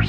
Bye.